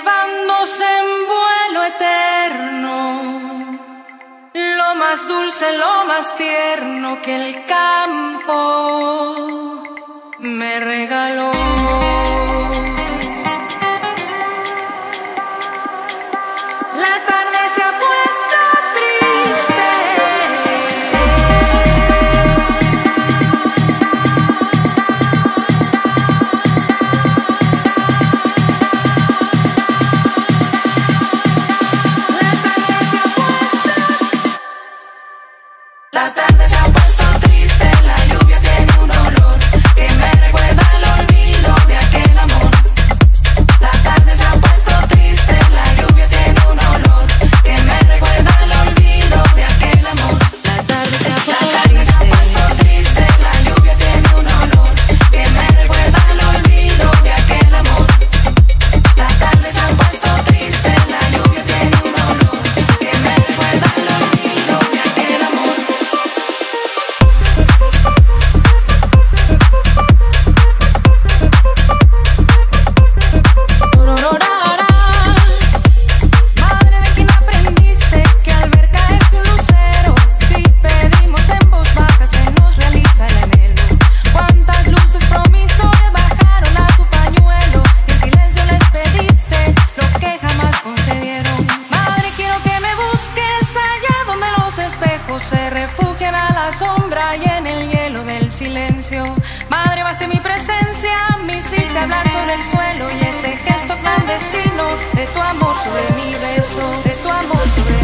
elevándose en vuelo eterno. Lo más dulce, lo más tierno que el campo me regaló. da tá. tá, tá, tá. silencio. Madre, vas de mi presencia, me hiciste hablar sobre el suelo y ese gesto clandestino de tu amor sobre mi beso, de tu amor sobre mi.